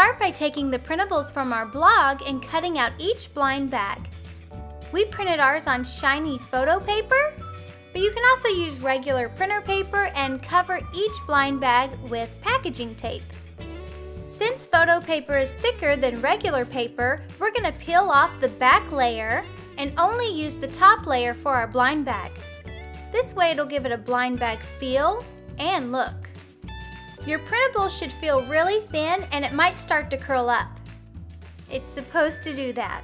Start by taking the printables from our blog and cutting out each blind bag. We printed ours on shiny photo paper, but you can also use regular printer paper and cover each blind bag with packaging tape. Since photo paper is thicker than regular paper, we're going to peel off the back layer and only use the top layer for our blind bag. This way it'll give it a blind bag feel and look. Your printable should feel really thin and it might start to curl up. It's supposed to do that.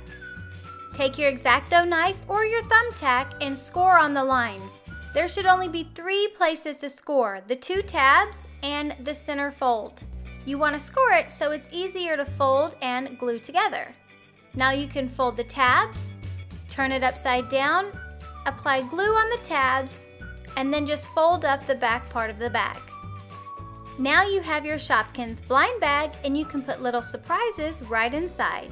Take your X-Acto knife or your thumbtack and score on the lines. There should only be three places to score, the two tabs and the center fold. You want to score it so it's easier to fold and glue together. Now you can fold the tabs, turn it upside down, apply glue on the tabs, and then just fold up the back part of the bag. Now you have your Shopkins blind bag and you can put little surprises right inside.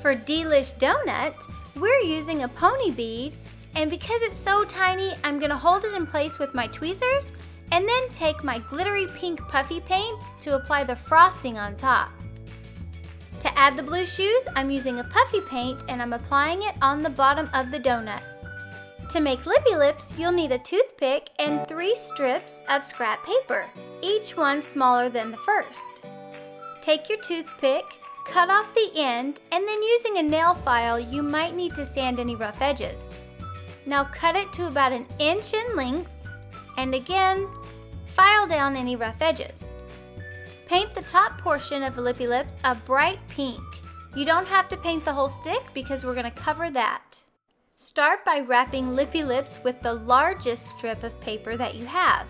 For D'lish Donut, we're using a pony bead and because it's so tiny, I'm gonna hold it in place with my tweezers and then take my glittery pink puffy paint to apply the frosting on top. To add the blue shoes, I'm using a puffy paint and I'm applying it on the bottom of the donut. To make lippy lips, you'll need a toothpick and three strips of scrap paper, each one smaller than the first. Take your toothpick, cut off the end, and then using a nail file, you might need to sand any rough edges. Now cut it to about an inch in length and again, file down any rough edges. Paint the top portion of the lippy lips a bright pink. You don't have to paint the whole stick because we're going to cover that. Start by wrapping lippy lips with the largest strip of paper that you have.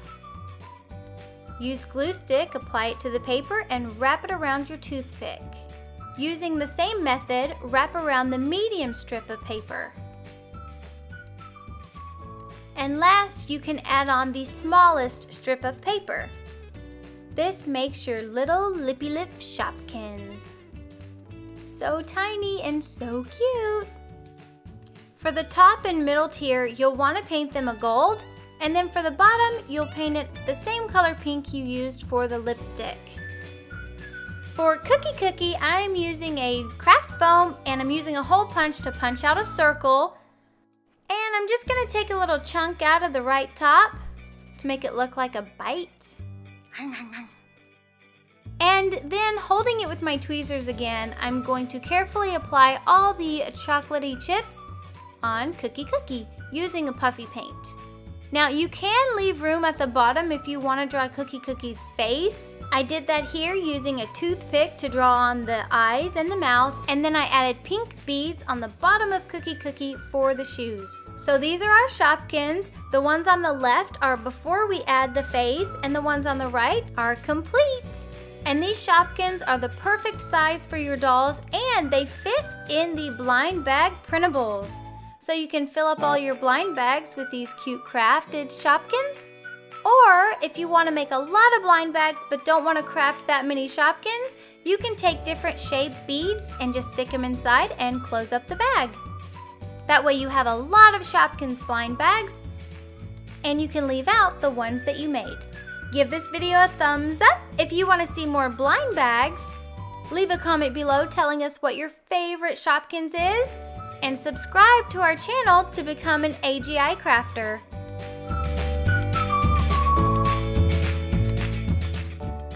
Use glue stick, apply it to the paper, and wrap it around your toothpick. Using the same method, wrap around the medium strip of paper. And last, you can add on the smallest strip of paper. This makes your little lippy lip Shopkins. So tiny and so cute. For the top and middle tier, you'll want to paint them a gold, and then for the bottom, you'll paint it the same color pink you used for the lipstick. For Kooky Cookie, I'm using a craft foam and I'm using a hole punch to punch out a circle and I'm just gonna take a little chunk out of the right top to make it look like a bite. And then holding it with my tweezers again, I'm going to carefully apply all the chocolatey chips on Kooky Cookie using a puffy paint. Now you can leave room at the bottom if you want to draw Kooky Cookie's face. I did that here using a toothpick to draw on the eyes and the mouth and then I added pink beads on the bottom of Kooky Cookie for the shoes. So these are our Shopkins. The ones on the left are before we add the face and the ones on the right are complete. And these Shopkins are the perfect size for your dolls and they fit in the blind bag printables. So you can fill up all your blind bags with these cute crafted Shopkins. Or if you want to make a lot of blind bags but don't want to craft that many Shopkins, you can take different shaped beads and just stick them inside and close up the bag. That way you have a lot of Shopkins blind bags and you can leave out the ones that you made. Give this video a thumbs up if you want to see more blind bags. Leave a comment below telling us what your favorite Shopkins is and subscribe to our channel to become an AGI crafter.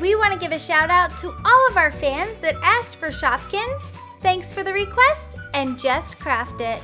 We want to give a shout out to all of our fans that asked for Shopkins. Thanks for the request and just craft it.